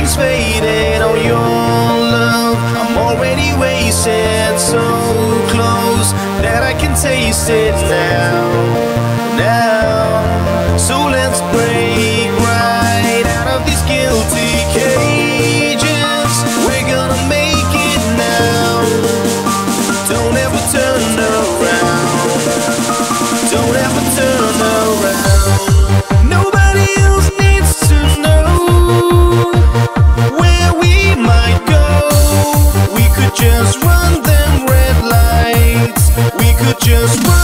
nothing's faded on oh, your love. I'm already wasted, so close that I can taste it now, now. So let's break right out of these guilty cages. We're gonna make it now. Don't ever turn around. Don't ever turn.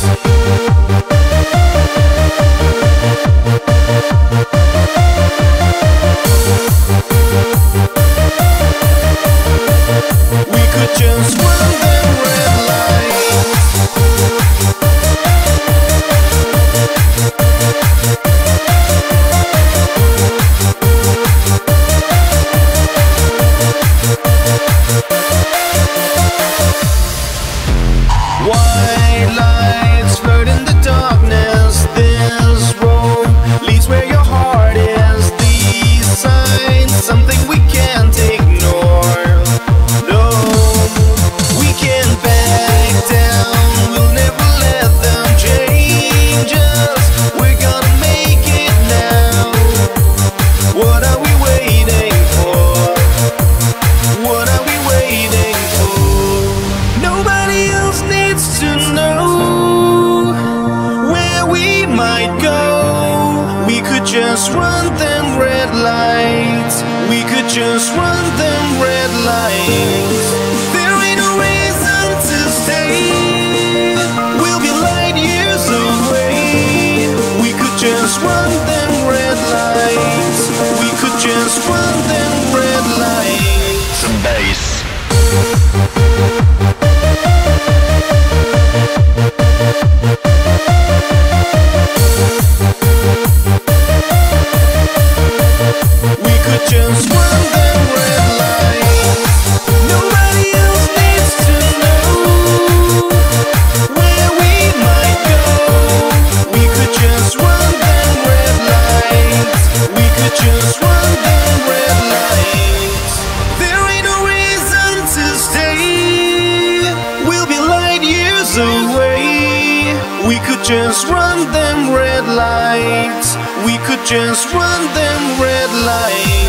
Peace. just run them red lights. We could just run them red lights. just run them red lights. We could just run them red lights.